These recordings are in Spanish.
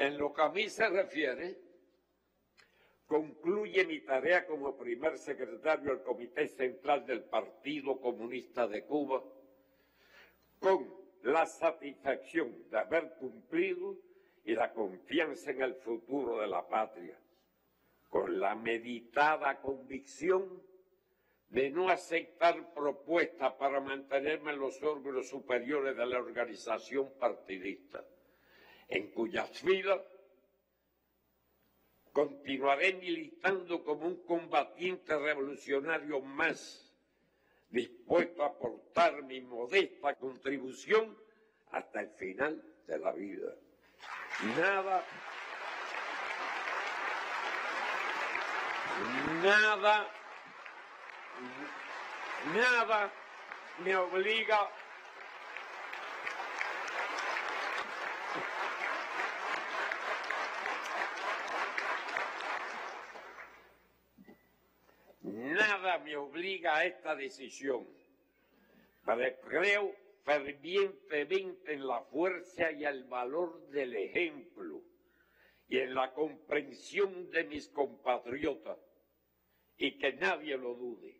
En lo que a mí se refiere, concluye mi tarea como primer secretario del Comité Central del Partido Comunista de Cuba con la satisfacción de haber cumplido y la confianza en el futuro de la patria, con la meditada convicción de no aceptar propuestas para mantenerme en los órganos superiores de la organización partidista, en cuyas filas continuaré militando como un combatiente revolucionario más, dispuesto a aportar mi modesta contribución hasta el final de la vida. Nada, nada, nada me obliga Nada me obliga a esta decisión, pero creo fervientemente en la fuerza y el valor del ejemplo y en la comprensión de mis compatriotas y que nadie lo dude,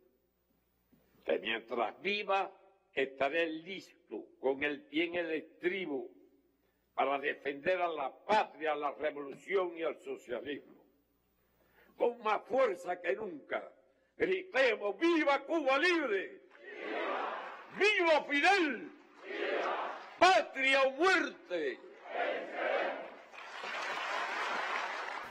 que mientras viva estaré listo con el pie en el estribo para defender a la patria, a la revolución y al socialismo, con más fuerza que nunca Gritemos, ¡viva Cuba libre! ¡Viva, Fidel! ¡Viva! ¡Patria o muerte!